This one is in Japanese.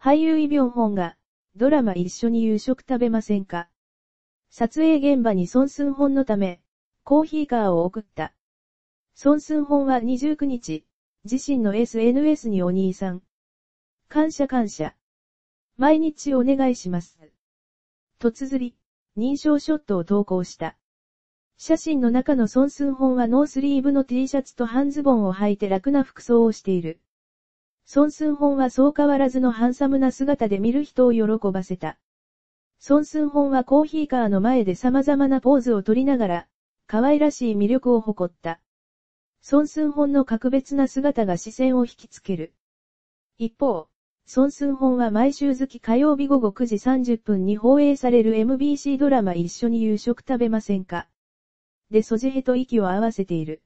俳優イビョンホンが、ドラマ一緒に夕食食べませんか？撮影現場にソンスンホンのため、コーヒーカーを送った。ソンスンホンは29日、自身の SNS にお兄さん。感謝感謝。毎日お願いします。と綴り、認証ショットを投稿した。写真の中のソンスンホンはノースリーブの T シャツと半ズボンを履いて楽な服装をしている。ソンスンホンはそう変わらずのハンサムな姿で見る人を喜ばせた。ソンスンホンはコーヒーカーの前で様々なポーズを取りながら、可愛らしい魅力を誇った。ソンスンホンの格別な姿が視線を引きつける。一方、ソンスンホンは毎週月火曜日午後9時30分に放映される MBC ドラマ一緒に夕食食べませんか？でソジヘと息を合わせている。